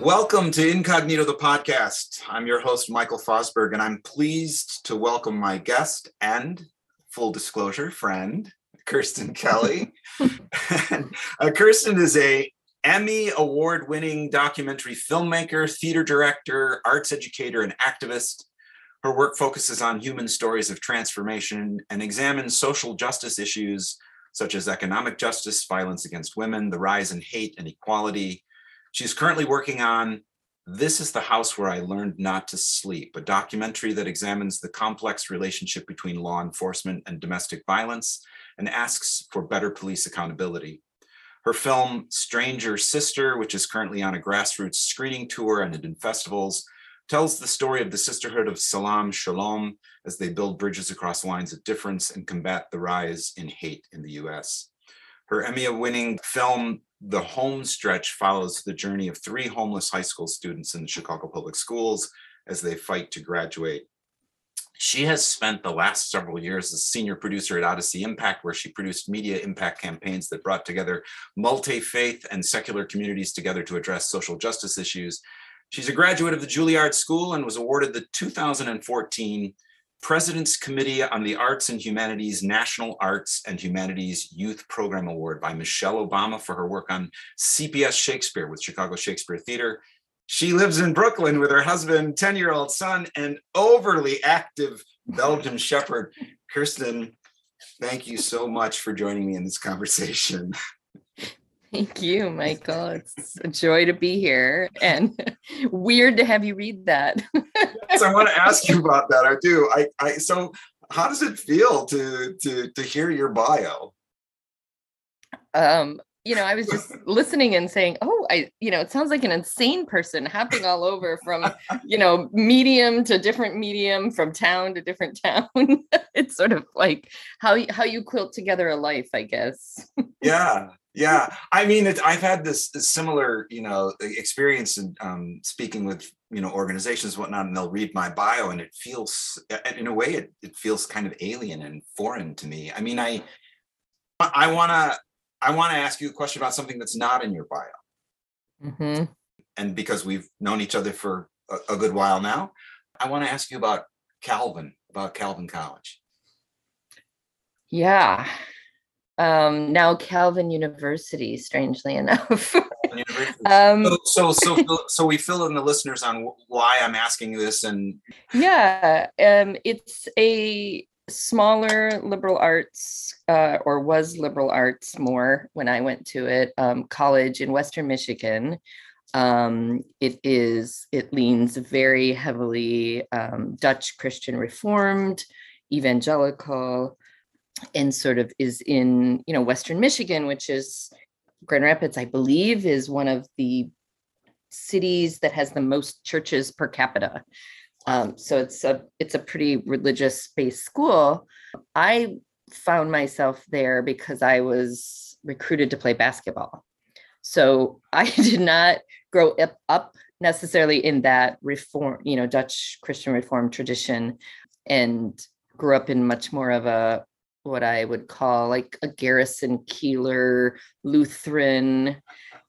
Welcome to Incognito, the podcast. I'm your host, Michael Fosberg, and I'm pleased to welcome my guest and full disclosure friend, Kirsten Kelly. and, uh, Kirsten is a Emmy award winning documentary filmmaker, theater director, arts educator, and activist. Her work focuses on human stories of transformation and examines social justice issues such as economic justice, violence against women, the rise in hate and equality. She's currently working on This is the House Where I Learned Not to Sleep, a documentary that examines the complex relationship between law enforcement and domestic violence and asks for better police accountability. Her film Stranger Sister, which is currently on a grassroots screening tour and in festivals, tells the story of the Sisterhood of Salaam Shalom as they build bridges across lines of difference and combat the rise in hate in the US. Her Emmy winning film, The Homestretch, follows the journey of three homeless high school students in the Chicago Public Schools as they fight to graduate she has spent the last several years as senior producer at Odyssey Impact, where she produced media impact campaigns that brought together multi faith and secular communities together to address social justice issues. She's a graduate of the Juilliard School and was awarded the 2014 President's Committee on the Arts and Humanities National Arts and Humanities Youth Program Award by Michelle Obama for her work on CPS Shakespeare with Chicago Shakespeare Theater she lives in Brooklyn with her husband, 10 year old son, and overly active Belgian Shepherd. Kirsten, thank you so much for joining me in this conversation. Thank you, Michael. It's a joy to be here and weird to have you read that. yes, I want to ask you about that. I do. I, I so how does it feel to to to hear your bio? Um, you know, I was just listening and saying, oh, I, you know, it sounds like an insane person hopping all over from, you know, medium to different medium, from town to different town. it's sort of like how how you quilt together a life, I guess. yeah, yeah. I mean, it, I've had this, this, similar, you know, experience in um, speaking with you know organizations whatnot and they'll read my bio and it feels in a way it, it feels kind of alien and foreign to me i mean i i want to I want to ask you a question about something that's not in your bio. Mm-hmm. And because we've known each other for a, a good while now, I want to ask you about Calvin, about Calvin College. Yeah. Um, now Calvin University, strangely enough. um, so, so, so, so we fill in the listeners on why I'm asking this, and yeah, um, it's a smaller liberal arts uh, or was liberal arts more when I went to it um, college in Western Michigan. Um, it is it leans very heavily um, Dutch Christian Reformed, evangelical, and sort of is in you know Western Michigan, which is Grand Rapids, I believe, is one of the cities that has the most churches per capita. Um, so it's a it's a pretty religious based school. I found myself there because I was recruited to play basketball. So I did not grow up, up necessarily in that reform, you know, Dutch Christian reform tradition and grew up in much more of a what I would call like a Garrison Keillor Lutheran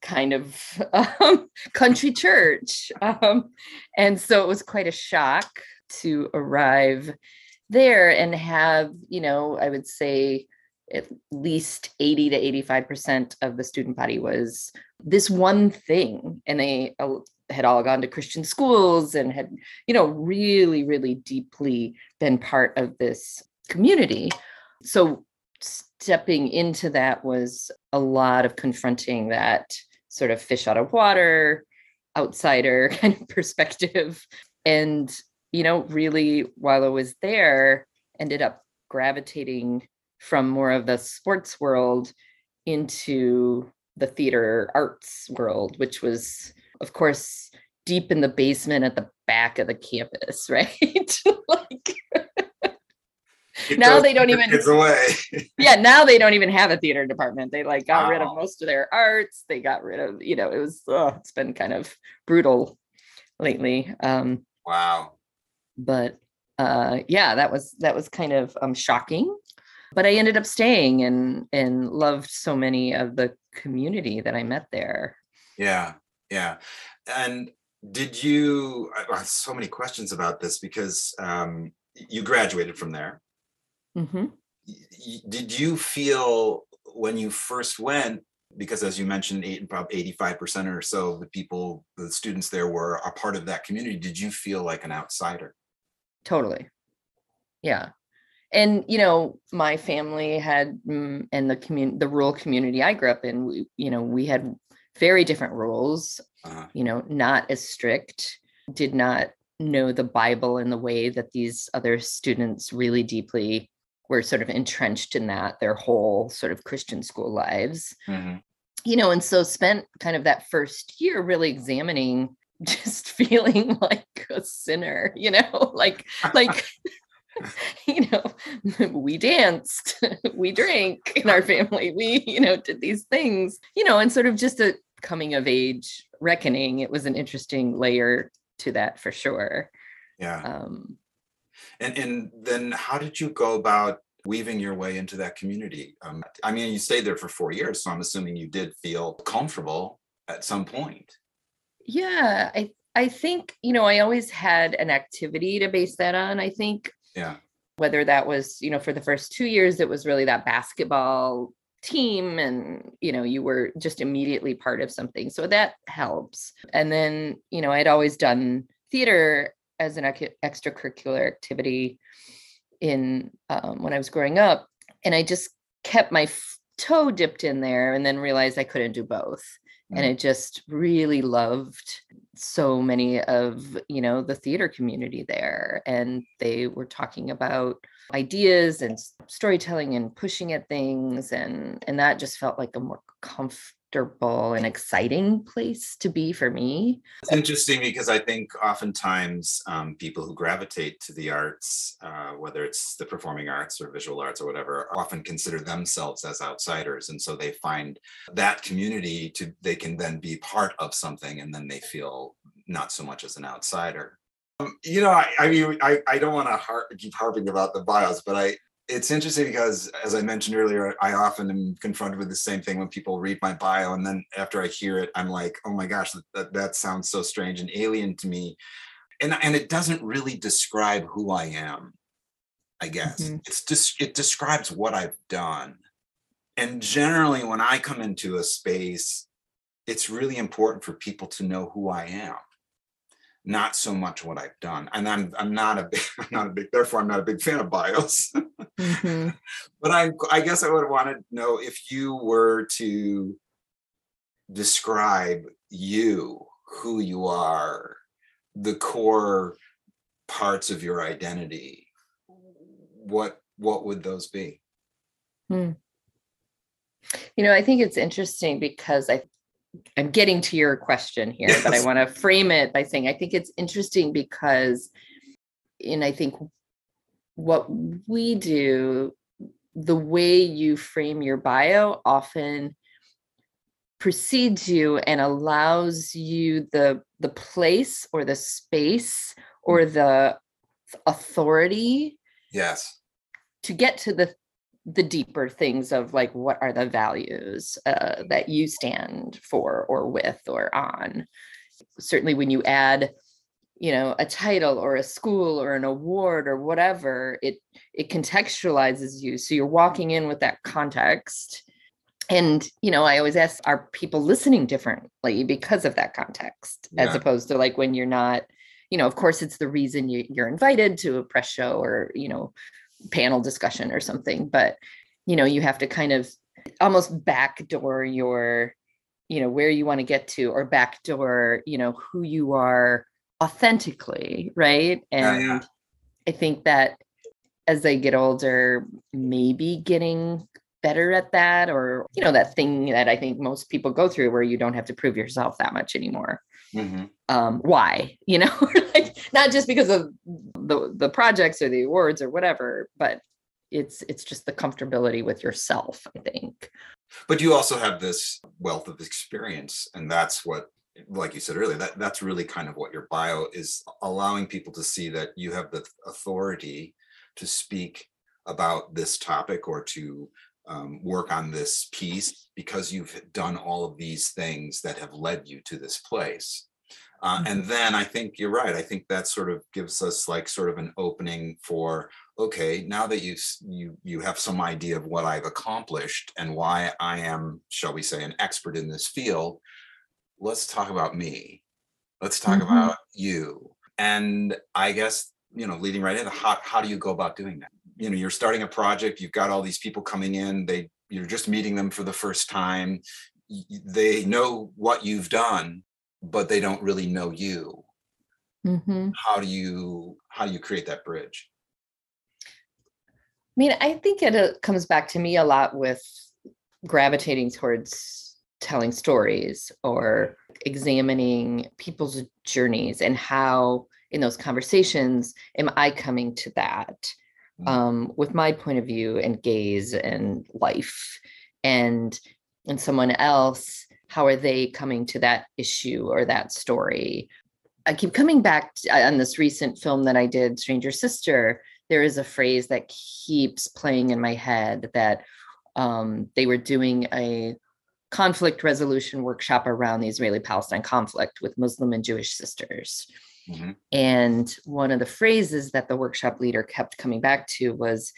kind of um, country church. Um, and so it was quite a shock to arrive there and have, you know, I would say at least 80 to 85% of the student body was this one thing. And they had all gone to Christian schools and had, you know, really, really deeply been part of this community. So stepping into that was a lot of confronting that sort of fish out of water, outsider kind of perspective. And, you know, really, while I was there, ended up gravitating from more of the sports world into the theater arts world, which was, of course, deep in the basement at the back of the campus, right? like now they don't even kids away. yeah, now they don't even have a theater department. They like got wow. rid of most of their arts. They got rid of, you know, it was oh, it's been kind of brutal lately. Um wow. But uh yeah, that was that was kind of um shocking. But I ended up staying and and loved so many of the community that I met there. Yeah. Yeah. And did you, I have so many questions about this because um, you graduated from there. Mm-hmm. Did you feel when you first went, because as you mentioned, eight, about 85% or so of the people, the students there were a part of that community, did you feel like an outsider? Totally. Yeah. And you know, my family had mm, and the community, the rural community I grew up in, we, you know, we had very different rules. Uh-huh. You know, not as strict. Did not know the Bible in the way that these other students really deeply were sort of entrenched in that their whole sort of Christian school lives. Mhm. You know, and so spent kind of that first year really examining just feeling like a sinner, you know, like like you know, we danced, we drank in our family, we, you know, did these things, you know, and sort of just a coming of age reckoning. It was an interesting layer to that for sure. Yeah. Um, And and then how did you go about weaving your way into that community? Um, I mean, you stayed there for four years, so I'm assuming you did feel comfortable at some point. yeah, I I think, you know, I always had an activity to base that on. I think Yeah. whether that was, you know, for the first two years, it was really that basketball team and, you know, you were just immediately part of something. So that helps. And then, you know, I'd always done theater as an extracurricular activity in um, when I was growing up. And I just kept my f- toe dipped in there and then realized I couldn't do both. And Mm. I just really loved so many of you know the theater community there and they were talking about ideas and storytelling and pushing at things and and that just felt like a more comfortable and exciting place to be for me It's interesting because I think oftentimes um, people who gravitate to the arts, uh, whether it's the performing arts or visual arts or whatever, often consider themselves as outsiders, and so they find that community to they can then be part of something, and then they feel not so much as an outsider. Um, you know, I, I mean, I, I don't want to har- keep harping about the bios, but I it's interesting because as I mentioned earlier, I often am confronted with the same thing when people read my bio, and then after I hear it, I'm like, oh my gosh, that, that sounds so strange and alien to me. And, and it doesn't really describe who I am, I guess. Mhm. It's just it describes what I've done. And generally, when I come into a space, it's really important for people to know who I am not so much what I've done. And I'm I'm not a big I'm not a big therefore I'm not a big fan of bios. Mhm. but I I guess I would want to know if you were to describe you, who you are, the core parts of your identity. What what would those be? Hmm. you know i think it's interesting because i i'm getting to your question here but i want to frame it by saying i think it's interesting because and i think what we do the way you frame your bio often precedes you and allows you the the place or the space or the authority Yes. to get to the the deeper things of like what are the values uh, that you stand for or with or on? Certainly when you add you know a title or a school or an award or whatever it it contextualizes you. So you're walking in with that context. And you know i always ask are people listening differently because of that context? As opposed to like when you're not you know of course it's the reason you, you're invited to a press show or you know panel discussion or something but you know you have to kind of almost backdoor your you know where you want to get to or backdoor you know who you are authentically right Yeah, and yeah. i think that as they get older maybe getting better at that or you know that thing that i think most people go through where you don't have to prove yourself that much anymore Mhm. um why you know like not just because of the the projects or the awards or whatever but it's it's just the comfortability with yourself i think But you also have this wealth of experience, and that's what, like you said earlier, that that's really kind of what your bio is allowing people to see that you have the authority to speak about this topic or to um, work on this piece because you've done all of these things that have led you to this place. Uh, Mm-hmm. and then I think you're right. I think that sort of gives us like sort of an opening for okay, now that you you you have some idea of what I've accomplished and why I am, shall we say, an expert in this field. Let's talk about me. Let's talk Mhm. about you. And I guess you know, leading right in, how how do you go about doing that? You know, you're starting a project. You've got all these people coming in. They you're just meeting them for the first time. They know what you've done, but they don't really know you Mhm. how do you how do you create that bridge I mean, I think it uh, comes back to me a lot with gravitating towards telling stories or examining people's journeys and how, in those conversations, am I coming to that. Um, with my point of view and gaze and life, and and someone else, how are they coming to that issue or that story? I keep coming back to, on this recent film that I did, Stranger Sister. There is a phrase that keeps playing in my head that um, they were doing a conflict resolution workshop around the Israeli Palestine conflict with Muslim and Jewish sisters. Mhm. And one of the phrases that the workshop leader kept coming back to was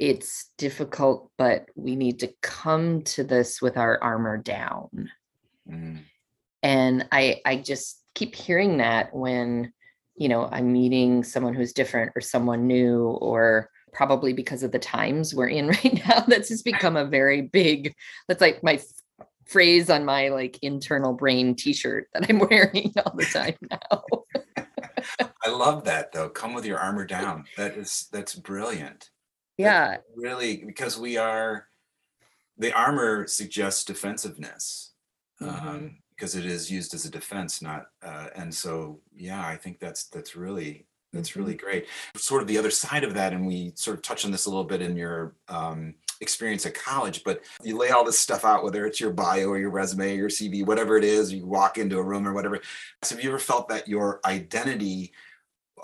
it's difficult, but we need to come to this with our armor down Mm. and i i just keep hearing that when you know i'm meeting someone who's different or someone new or probably because of the times we're in right now that's just become a very big that's like my phrase on my like internal brain t-shirt that i'm wearing all the time now i love that though come with your armor down that is that's brilliant yeah really because we are the armor suggests defensiveness Mhm. um, because it is used as a defense not uh, and so yeah i think that's that's really that's Mm-hmm. really great sort of the other side of that and we sort of touched on this a little bit in your um, experience at college but you lay all this stuff out whether it's your bio or your resume or your cv whatever it is you walk into a room or whatever so have you ever felt that your identity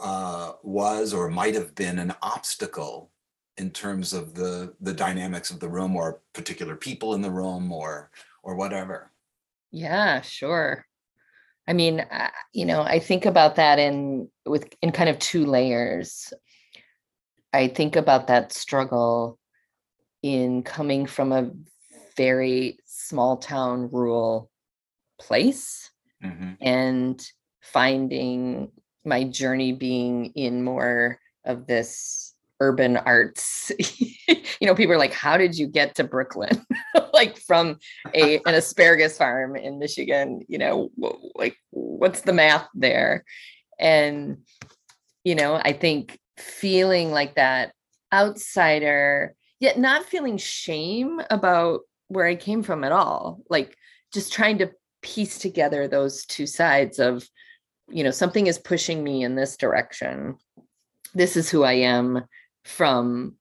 uh, was or might have been an obstacle in terms of the the dynamics of the room or particular people in the room or or whatever Yeah, sure. I mean, uh, you know, I think about that in with in kind of two layers. I think about that struggle in coming from a very small town rural place Mhm. and finding my journey being in more of this urban arts. You know people are like how did you get to brooklyn? Like from a an asparagus farm in michigan you know like what's the math there? And you know i think feeling like that outsider yet not feeling shame about where i came from at all like just trying to piece together those two sides of you know something is pushing me in this direction. This is who i am from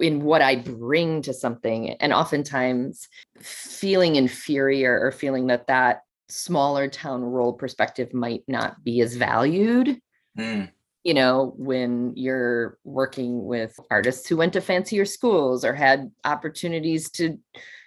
in what i bring to something and oftentimes feeling inferior or feeling that that smaller town role perspective might not be as valued Mm, you know when you're working with artists who went to fancier schools or had opportunities to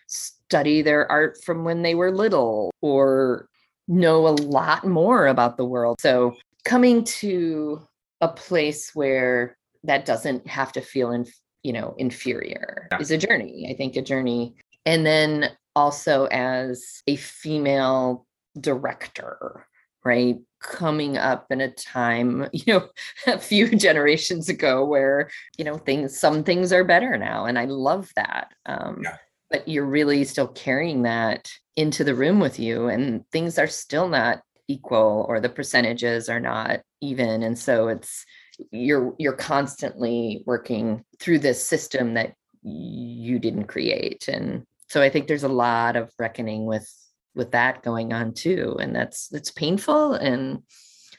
study their art from when they were little or know a lot more about the world so coming to a place where that doesn't have to feel in you know inferior Yeah. is a journey i think a journey and then also as a female director right coming up in a time you know a few generations ago where you know things some things are better now and i love that um Yeah. but you're really still carrying that into the room with you and things are still not equal or the percentages are not even and so it's you're you're constantly working through this system that you didn't create and so i think there's a lot of reckoning with with that going on too and that's that's painful and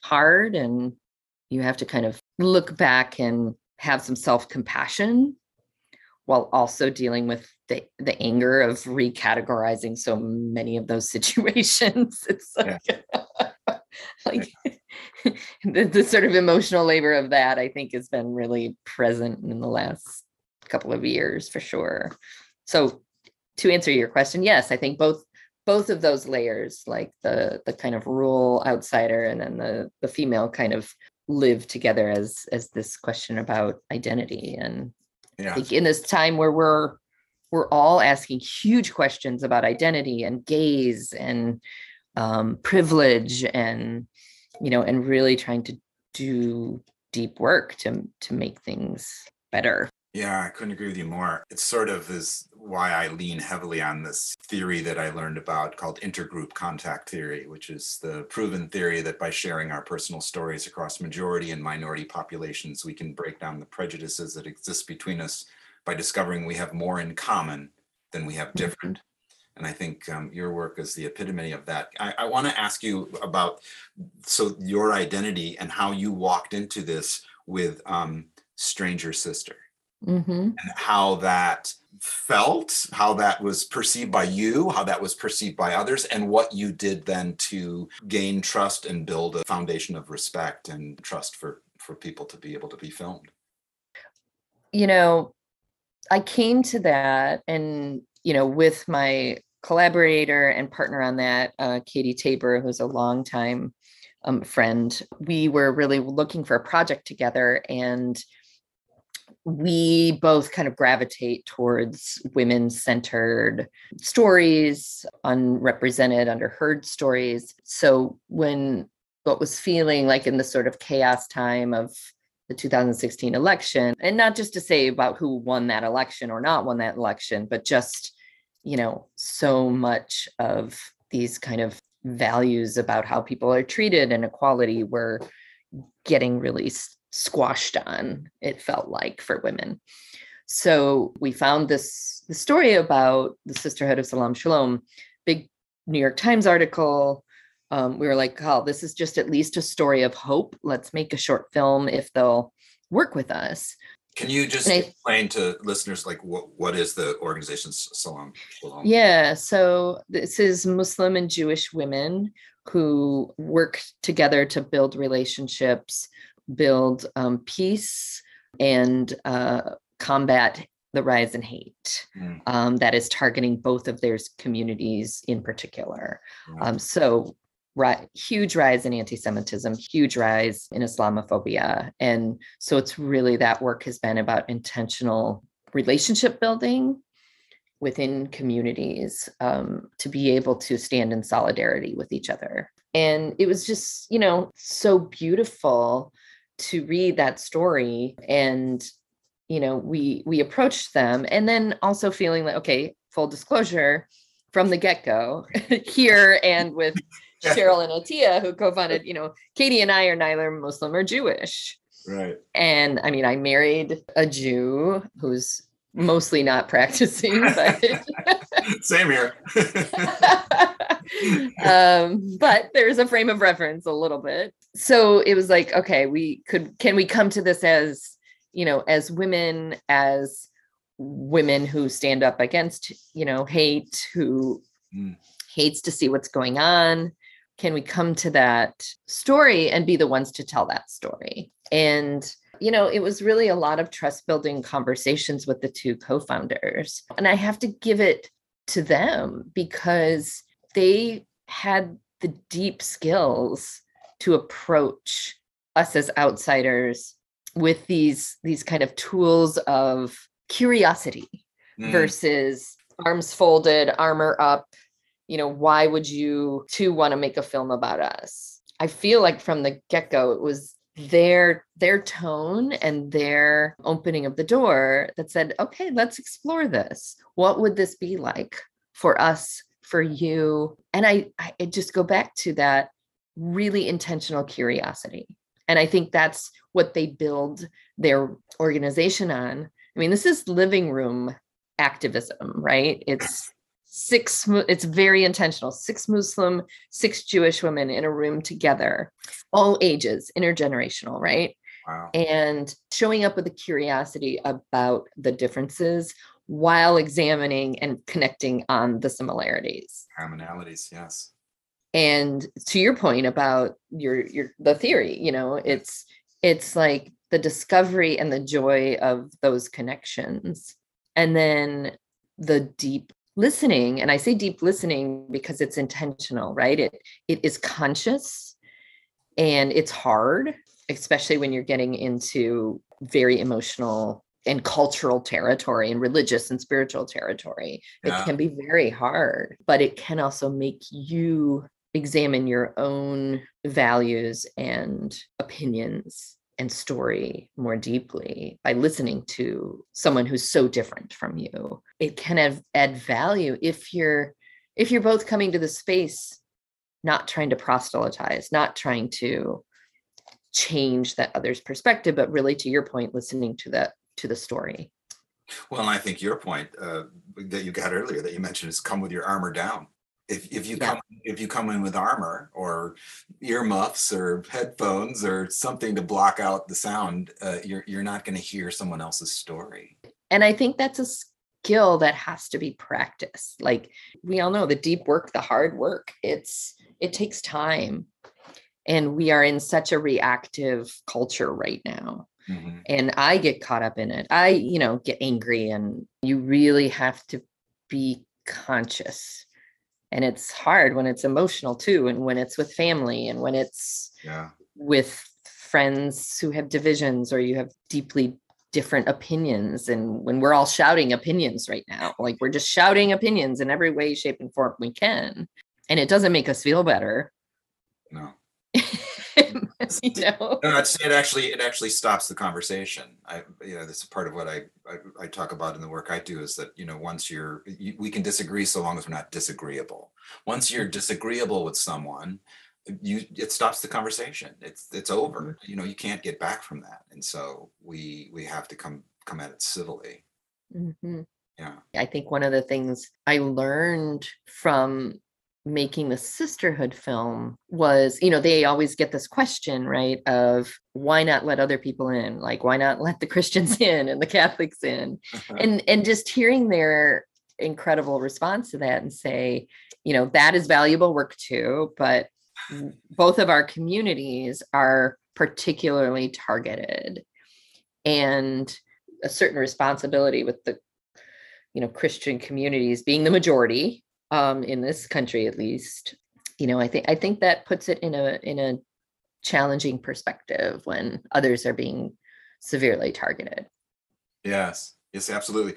hard and you have to kind of look back and have some self-compassion while also dealing with the, the anger of recategorizing so many of those situations. It's like, like the, the sort of emotional labor of that i think has been really present in the last couple of years for sure. So to answer your question yes i think both both of those layers like the the kind of rural outsider and then the the female kind of live together as as this question about identity and Yeah. Think in this time where we're we're all asking huge questions about identity and gaze and um, privilege and you know and really trying to do deep work to to make things better Yeah, I couldn't agree with you more. It sort of is why I lean heavily on this theory that I learned about called intergroup contact theory, which is the proven theory that by sharing our personal stories across majority and minority populations, we can break down the prejudices that exist between us by discovering we have more in common than we have different. And I think um, your work is the epitome of that. I, I want to ask you about so your identity and how you walked into this with um, Stranger Sister Mhm. and how that felt, how that was perceived by you, how that was perceived by others, and what you did then to gain trust and build a foundation of respect and trust for for people to be able to be filmed. you know i came to that and you know with my collaborator and partner on that uh, katie tabor who's a longtime um, friend we were really looking for a project together and we both kind of gravitate towards women centered stories unrepresented underheard stories. So when what was feeling like in the sort of chaos time of the 2016 election and not just to say about who won that election or not won that election but just you know so much of these kind of values about how people are treated and equality were getting really squashed on it felt like for women so we found this the story about the sisterhood of salaam shalom big new york times article um, we were like, oh, this is just at least a story of hope. Let's make a short film if they'll work with us. Can you just I- explain to listeners like what what is the organization Salaam Shalom? Yeah. So this is Muslim and Jewish women who work together to build relationships, build um, peace, and uh, combat the rise in hate Mm, um, that is targeting both of their communities in particular. Um, so, huge rise in anti-Semitism, huge rise in Islamophobia, and so it's really that work has been about intentional relationship building within communities um, to be able to stand in solidarity with each other. And it was just, you know, so beautiful to read that story and you know we we approached them and then also feeling like okay full disclosure from the get-go here and with sheryl and atiya who co-founded you know katie and i are neither muslim or jewish right. and i mean i married a jew who's mostly not practicing but Same here. um, but there's a frame of reference a little bit. So it was like, okay, we could can we come to this as you know, as women, as women who stand up against, you know, hate, who Mm. hates to see what's going on. Can we come to that story and be the ones to tell that story? And you know, it was really a lot of trust building conversations with the two co founders. And I have to give it to them because they had the deep skills to approach us as outsiders with these these kind of tools of curiosity Mm, versus arms folded armor up. You know why would you two want to make a film about us? I feel like from the get-go it was their their tone and their opening of the door that said okay let's explore this. What would this be like for us for you? And i i just go back to that really intentional curiosity. And i think that's what they build their organization on. I mean this is living room activism right? It's six it's very intentional. Six muslim six jewish women in a room together all ages intergenerational right? Wow. and showing up with a curiosity about the differences while examining and connecting on the similarities. Commonalities, yes. And to your point about your your the theory you know it's it's like the discovery and the joy of those connections and then the deep listening and i say deep listening because it's intentional right it it is conscious and it's hard especially when you're getting into very emotional and cultural territory and religious and spiritual territory yeah. it can be very hard but it can also make you examine your own values and opinions and story more deeply by listening to someone who's so different from you. It can have, add value if you're if you're both coming to the space not trying to proselytize not trying to change that other's perspective but really to your point listening to that to the story. Well i think your point uh, that you got earlier that you mentioned is come with your armor down if, if you yeah. come if you come in with armor or earmuffs or headphones or something to block out the sound uh, you're you're not going to hear someone else's story. And i think that's a skill that has to be practiced. Like we all know the deep work the hard work it's it takes time. And we are in such a reactive culture right now. Mm-hmm. and i get caught up in it. I you know get angry and you really have to be conscious and it's hard when it's emotional too and when it's with family and when it's yeah. with friends who have divisions or you have deeply different opinions and when we're all shouting opinions right now like we're just shouting opinions in every way shape and form we can and it doesn't make us feel better no you know? No, it actually it actually stops the conversation. I you know this is part of what I, I, I talk about in the work i do is that you know once you're you, we can disagree so long as we're not disagreeable. Once you're disagreeable with someone you it stops the conversation. It's it's over. Mm-hmm. you know you can't get back from that. And so we we have to come come at it civilly. Mm-hmm. yeah. I think one of the things i learned from making the sisterhood film was you know they always get this question right of why not let other people in? Like why not let the christians in and the catholics in? Uh-huh. And and just hearing their incredible response to that and say you know that is valuable work too but both of our communities are particularly targeted. And a certain responsibility with the you know christian communities being the majority um, in this country at least you know i think i think that puts it in a in a challenging perspective when others are being severely targeted. Yes yes absolutely.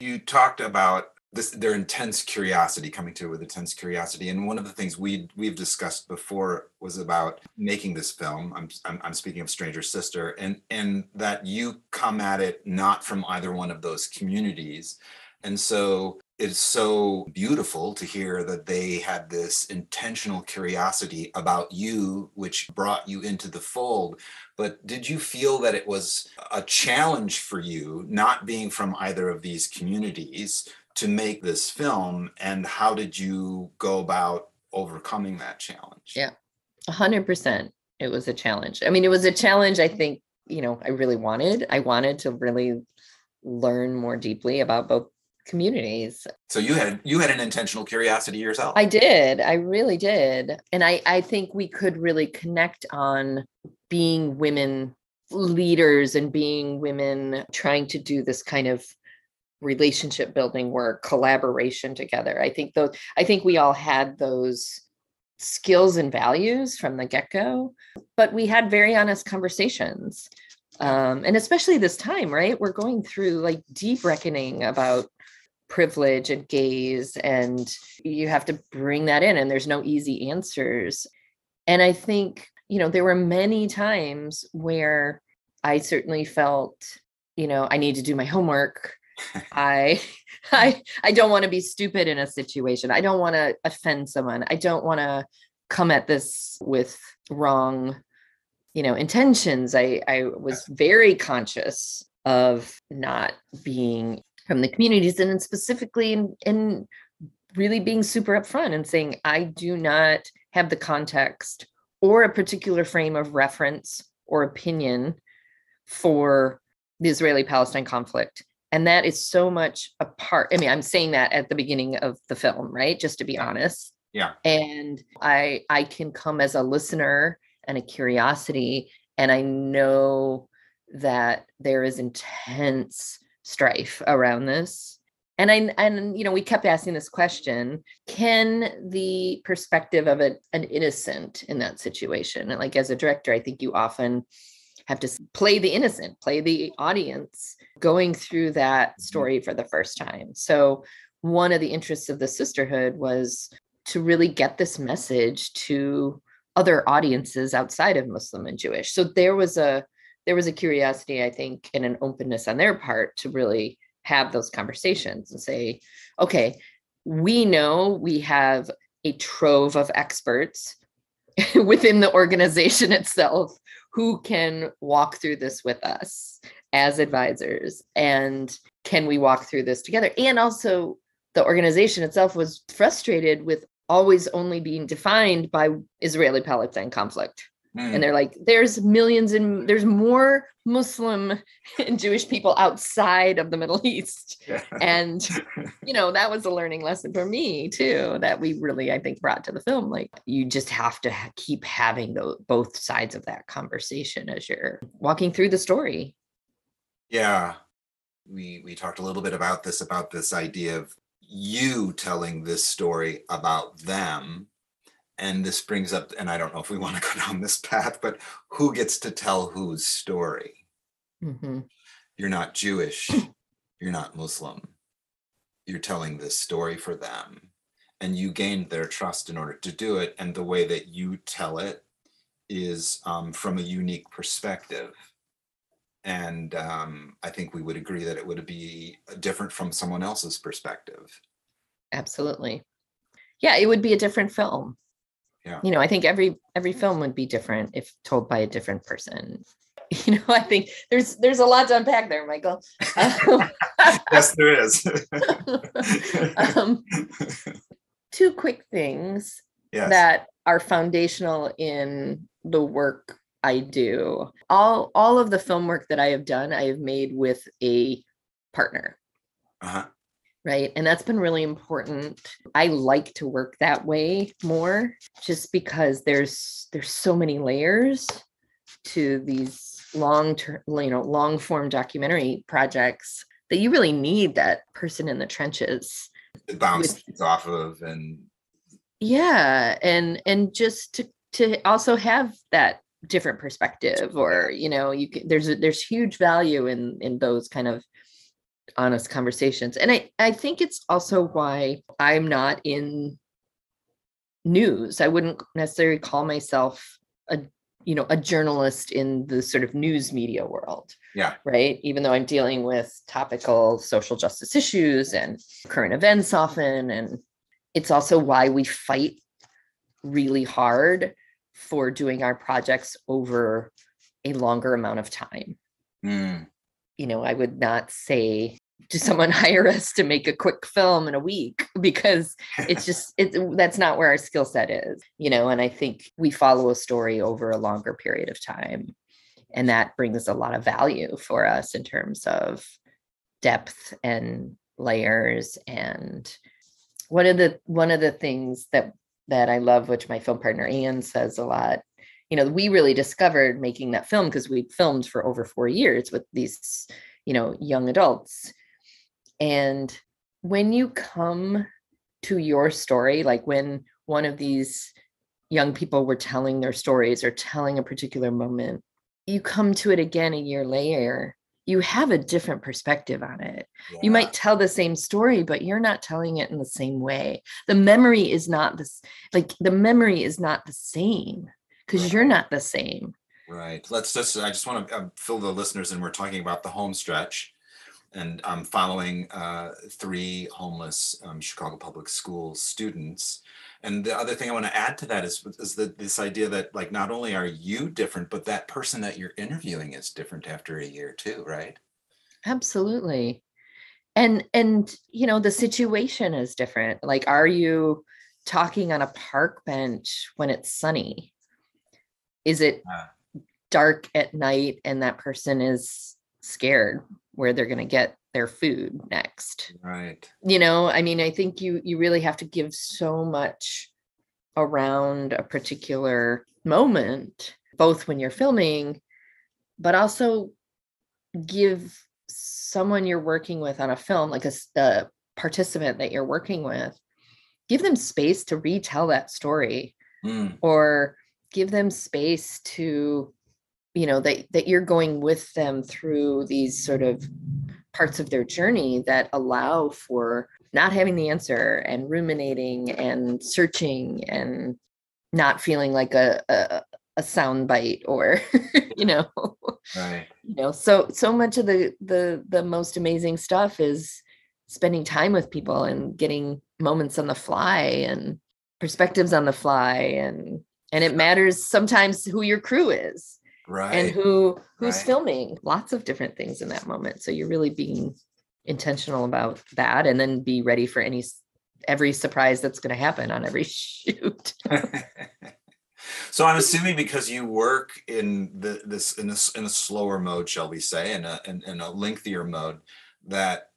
You talked about this their intense curiosity coming to it with intense curiosity and one of the things we we've discussed before was about making this film. I'm, I'm i'm speaking of stranger sister and and that you come at it not from either one of those communities and so it's so beautiful to hear that they had this intentional curiosity about you, which brought you into the fold. But did you feel that it was a challenge for you, not being from either of these communities, to make this film? And how did you go about overcoming that challenge? Yeah, 100%. It was a challenge. I mean, it was a challenge I think, you know, I really wanted. I wanted to really learn more deeply about both communities. So you had you had an intentional curiosity yourself? I did i really did. And i i think we could really connect on being women leaders and being women trying to do this kind of relationship building work collaboration together. I think those i think we all had those skills and values from the get-go but we had very honest conversations. Um, and especially this time right? We're going through like deep reckoning about privilege and gaze and you have to bring that in and there's no easy answers. And i think you know there were many times where i certainly felt you know i need to do my homework. I i i don't want to be stupid in a situation. I don't want to offend someone. I don't want to come at this with wrong you know intentions. I i was very conscious of not being from the communities and then specifically in, in really being super upfront and saying i do not have the context or a particular frame of reference or opinion for the israeli palestine conflict. And that is so much a part i mean i'm saying that at the beginning of the film right? Just to be honest. Yeah. And i i can come as a listener and a curiosity and i know that there is intense strife around this and I and you know we kept asking this question: Can the perspective of a, an innocent in that situation, and like as a director, I think you often have to play the innocent, play the audience going through that mm-hmm. story for the first time. So one of the interests of the sisterhood was to really get this message to other audiences outside of Muslim and Jewish. So there was a there was a curiosity, I think, and an openness on their part to really have those conversations and say, okay, we know we have a trove of experts within the organization itself who can walk through this with us as advisors and can we walk through this together? And also the organization itself was frustrated with always only being defined by israeli palestine conflict Mm. And they're like, there's millions and there's more Muslim and Jewish people outside of the Middle East. Yeah. And, you know, that was a learning lesson for me too, that we really, I think, brought to the film. Like, you just have to keep having the, both sides of that conversation as you're walking through the story. Yeah. We, we talked a little bit about this, about this idea of you telling this story about them and this brings up and i don't know if we want to go down this path but who gets to tell whose story? Mm-hmm. you're not jewish you're not muslim. You're telling this story for them and you gained their trust in order to do it and the way that you tell it is um, from a unique perspective. And um, i think we would agree that it would be different from someone else's perspective. Absolutely. Yeah it would be a different film yeah. you know i think every every film would be different if told by a different person. You know i think there's there's a lot to unpack there michael. Yes there is. Um, two quick things yes. that are foundational in the work i do. All all of the film work that i have done i have made with a partner. Uh-huh right? And that's been really important. I like to work that way more just because there's there's so many layers to these long term you know long form documentary projects that you really need that person in the trenches. To bounce with, off of and yeah and and just to to also have that different perspective or you know you can there's a, there's huge value in in those kind of honest conversations. And I, I think it's also why I'm not in news. I wouldn't necessarily call myself a you know a journalist in the sort of news media world yeah right even though i'm dealing with topical social justice issues and current events often and it's also why we fight really hard for doing our projects over a longer amount of time mm you know, I would not say to someone hire us to make a quick film in a week because it's just it's that's not where our skill set is, you know, and I think we follow a story over a longer period of time. And that brings a lot of value for us in terms of depth and layers and one of the one of the things that that I love, which my film partner Ian says a lot, you know we really discovered making that film because we filmed for over four years with these you know young adults and when you come to your story like when one of these young people were telling their stories or telling a particular moment you come to it again a year later you have a different perspective on it. Yeah. You might tell the same story, but you're not telling it in the same way. The memory is not this, like the memory is not the same because right. you're not the same. Right. Let's just, I just want to um, fill the listeners in. We're talking about the home stretch and I'm following uh, three homeless um, Chicago Public School students. And the other thing I want to add to that is, is that this idea that like not only are you different, but that person that you're interviewing is different after a year too, right? Absolutely. And and you know the situation is different. Like, are you talking on a park bench when it's sunny? is it dark at night and that person is scared where they're going to get their food next. Right. You know i mean i think you you really have to give so much around a particular moment both when you're filming but also give someone you're working with on a film like a, a participant that you're working with give them space to retell that story Mm, or give them space to you know that that you're going with them through these sort of parts of their journey that allow for not having the answer and ruminating and searching and not feeling like a a, a sound bite or you know right. you know so so much of the the the most amazing stuff is spending time with people and getting moments on the fly and perspectives on the fly and and it matters sometimes who your crew is Right. and who who's right. filming lots of different things in that moment so you're really being intentional about that and then be ready for any every surprise that's going to happen on every shoot so I'm assuming because you work in the this in this in a slower mode, shall we say, in a in, in a lengthier mode, that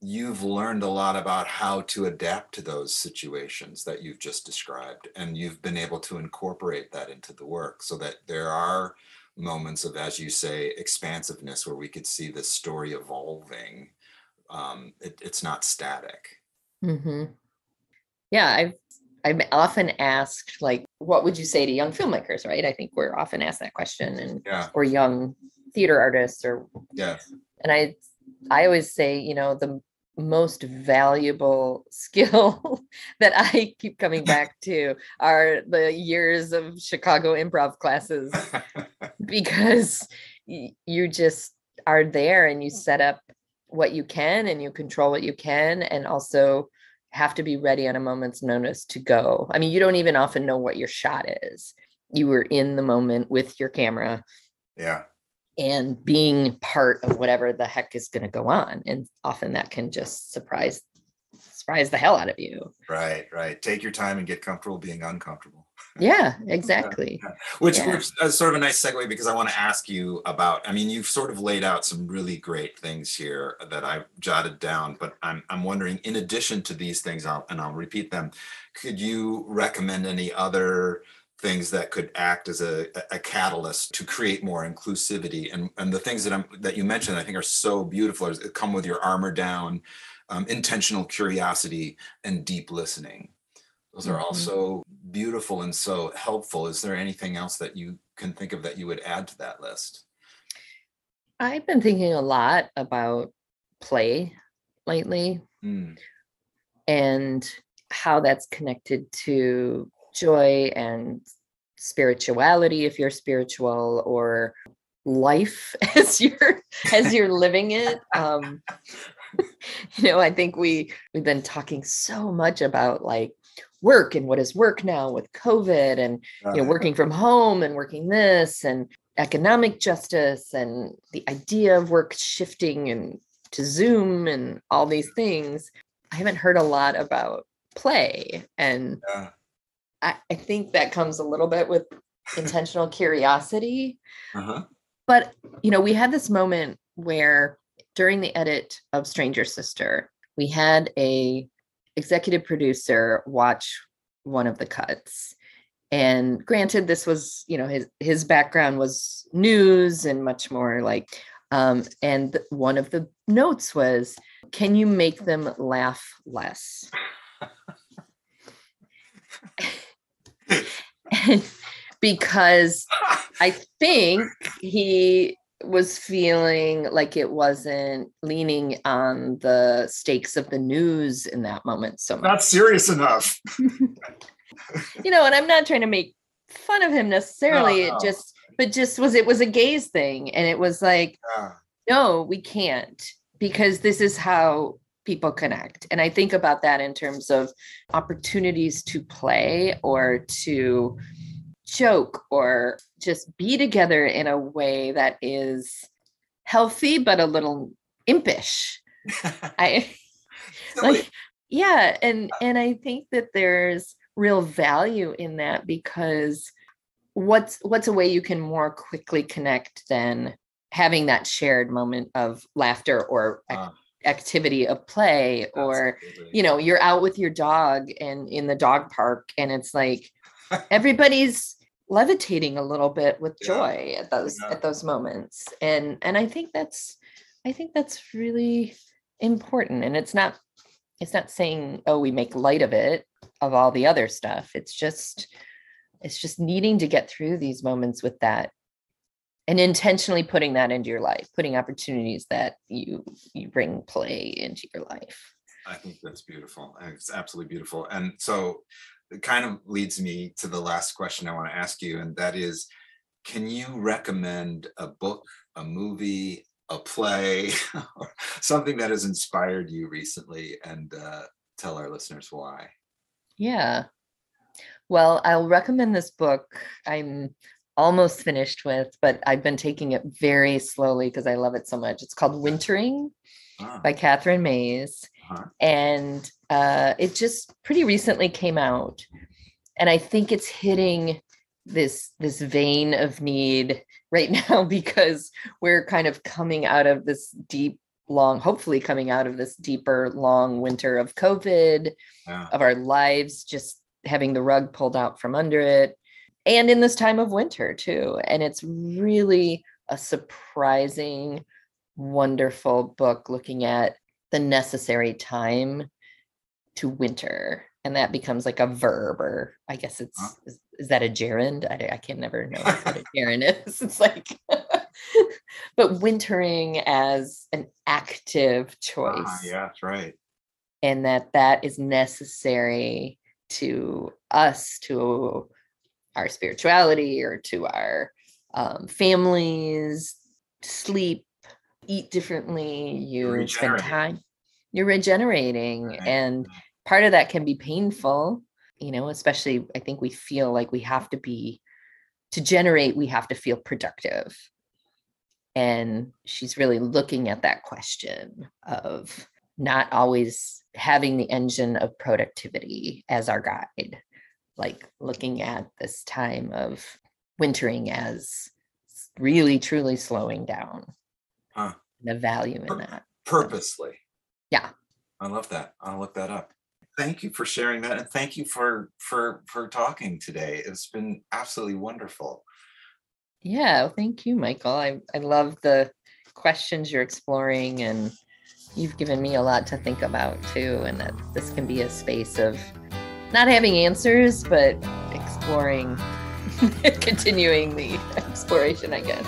you've learned a lot about how to adapt to those situations that you've just described, and you've been able to incorporate that into the work, so that there are moments of, as you say, expansiveness where we could see the story evolving. Um, it, it's not static. mm-hmm. yeah i've i'm often asked like what would you say to young filmmakers right i think we're often asked that question and Yeah. or young theater artists or Yeah. and i i always say you know the most valuable skill that i keep coming back to are the years of chicago improv classes because you just are there and you set up what you can and you control what you can and also have to be ready on a moment's notice to go. I mean you don't even often know what your shot is. You were in the moment with your camera. Yeah. And being part of whatever the heck is going to go on and often that can just surprise surprise the hell out of you Right, right. Take your time and get comfortable being uncomfortable. yeah exactly Which, Yeah. which is sort of a nice segue because I want to ask you about. I mean, you've sort of laid out some really great things here that I've jotted down, but I'm I'm wondering, in addition to these things, I'll, and I'll repeat them, could you recommend any other things that could act as a, a catalyst to create more inclusivity? And and the things that I'm that you mentioned, I think, are so beautiful. Is come with your armor down, um, intentional curiosity, and deep listening. Those are all Mhm. so beautiful and so helpful. Is there anything else that you can think of that you would add to that list? i've been thinking a lot about play lately Mm, and how that's connected to joy and spirituality if you're spiritual or life as you're as you're living it um you know i think we we've been talking so much about like work and what is work now with covid and you know working from home and working this and economic justice and the idea of work shifting and to zoom and all these things. I haven't heard a lot about play and yeah, i, I think that comes a little bit with intentional curiosity. Uh-huh. but you know we had this moment where during the edit of Stranger/Sister we had a executive producer watch one of the cuts. And granted this was you know his his background was news and much more like um and one of the notes was can you make them laugh less because I think he was feeling like it wasn't leaning on the stakes of the news in that moment so much. Not serious enough. You know, and I'm not trying to make fun of him necessarily. no. It just, but just was, it was a gaze thing. And it was like, Yeah. no, we can't because this is how people connect. And I think about that in terms of opportunities to play or to joke or just be together in a way that is healthy but a little impish. I like yeah, and and I think that there's real value in that because what's what's a way you can more quickly connect than having that shared moment of laughter or Ah. Activity of play or Absolutely. you know you're out with your dog and in the dog park and it's like everybody's levitating a little bit with Yeah. joy at those Yeah. at those moments and and i think that's i think that's really important and it's not it's not saying, oh, we make light of it, of all the other stuff. It's just, it's just needing to get through these moments with that and intentionally putting that into your life, putting opportunities that you you bring play into your life. I think that's beautiful. It's absolutely beautiful. And so it kind of leads me to the last question I want to ask you, and that is can you recommend a book, a movie, a play, or something that has inspired you recently and uh, tell our listeners why? Yeah. Well, I'll recommend this book. I'm almost finished with, but I've been taking it very slowly because I love it so much. It's called Wintering ah. by Katherine Mays. Uh-huh. And uh, it just pretty recently came out. And I think it's hitting this this vein of need right now because we're kind of coming out of this deep long hopefully coming out of this deeper long winter of covid yeah. of our lives just having the rug pulled out from under it and in this time of winter too and it's really a surprising wonderful book looking at the necessary time to winter and that becomes like a verb or i guess it's huh? is, is, that a gerund? I, I can never know what a gerund is. It's like but wintering as an active ah, choice. uh, yeah that's right. And that that is necessary to us to our spirituality or to our um, families sleep eat differently you spend time you're regenerating right. and part of that can be painful you know especially i think we feel like we have to be to generate we have to feel productive. And she's really looking at that question of not always having the engine of productivity as our guide like looking at this time of wintering as really truly slowing down. Huh. the value in that. Purposely. Yeah. I love that. I'll look that up. Thank you for sharing that and thank you for for for talking today. It's been absolutely wonderful. Yeah thank you michael. I i love the questions you're exploring and you've given me a lot to think about too and that this can be a space of not having answers but exploring continuing the exploration i guess